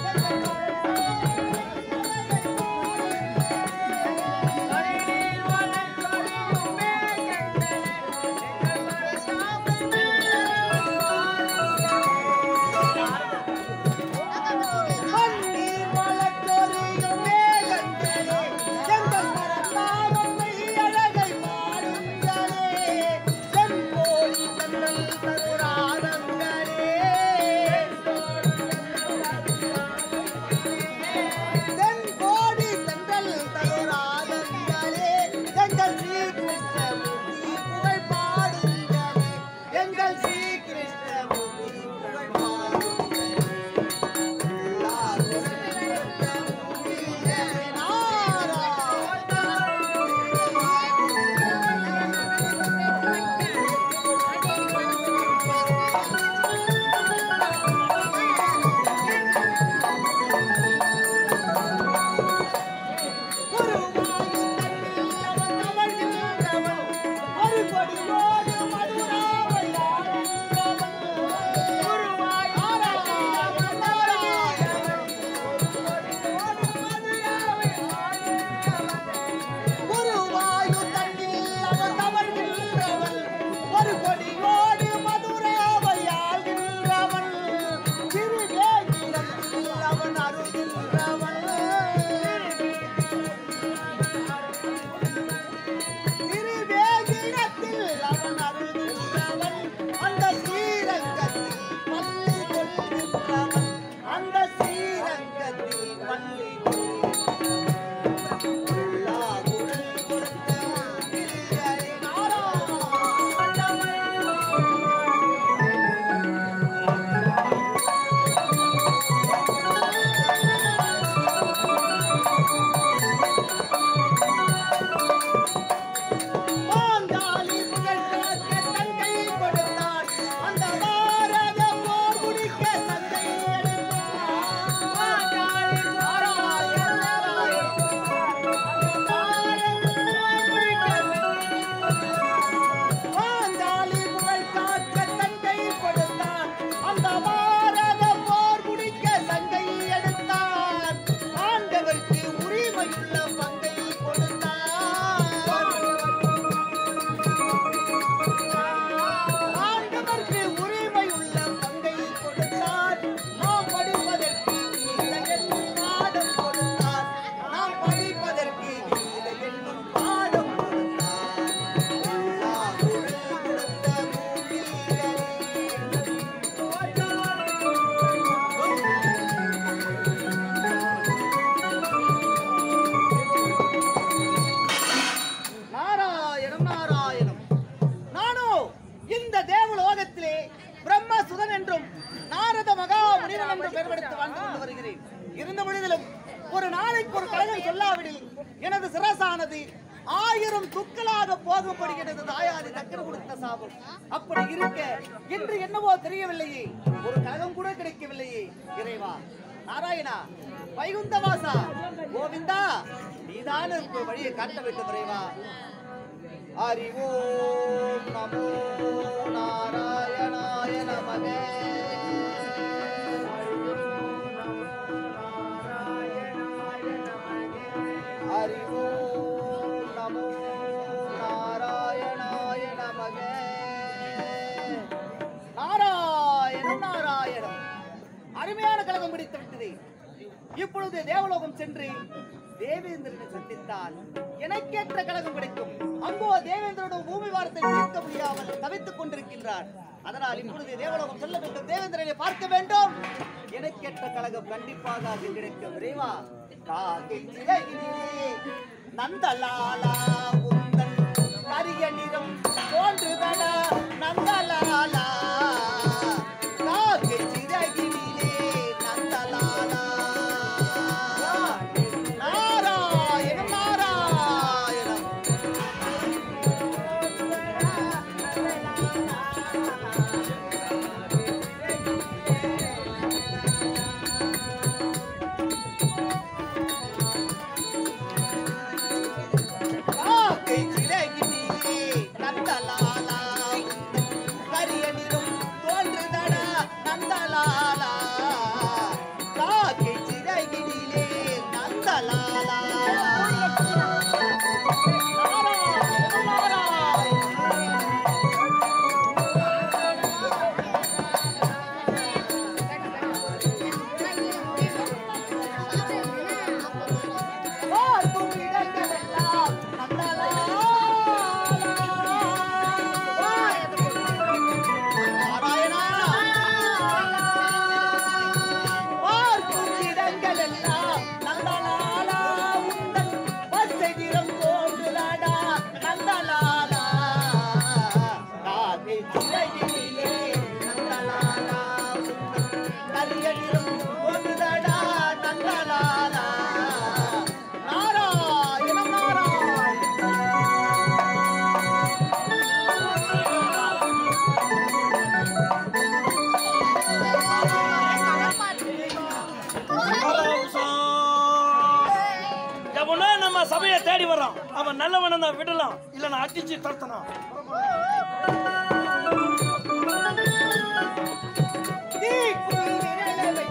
再见，家。Come on. சிரசானது ஆயிரம் துக்களாக போகப்படுகிறது. தாயாதி Tucker கொடுத்த சாபம். அப்படி இருக்க இன்று என்னவோ தெரியவில்லையே. ஒரு கழகம் கூட கிடைக்கவில்லையே. இறைவா நாராயணா வைகுந்தவாசா கோவிந்தா நீதான வழியை காட்ட வேண்டும் இறைவா. ஹரி நமோ நாராயணாய நமகே. அறிவோம் இப்பொழுது தேவலோகம் சென்று தேவேந்திரனை சந்தித்தால் எனக்கேற்ற கழகம் கிடைக்கும். அங்கோ தேவேந்திரோட பூமி வாரத்தை தீர்க்க முடியாமல் தவித்துக் கொண்டிருக்கின்றார். அதனால் இப்பொழுது தேவலோகம் செல்ல வேண்டும். தேவேந்திரனை பார்க்க வேண்டும். எனக்கேற்ற கழகம் கண்டிப்பாக அது கிடைக்கும் விரைவா நந்தலாலா உந்தன் கரிய நிறம் தோன்றுதடா நந்தலா சபையை தேடி வர்றான் அவன் நல்லவன தான் விடலாம். இல்ல நான் அடிச்சு தரத்தணும். தீக்குள் விரலை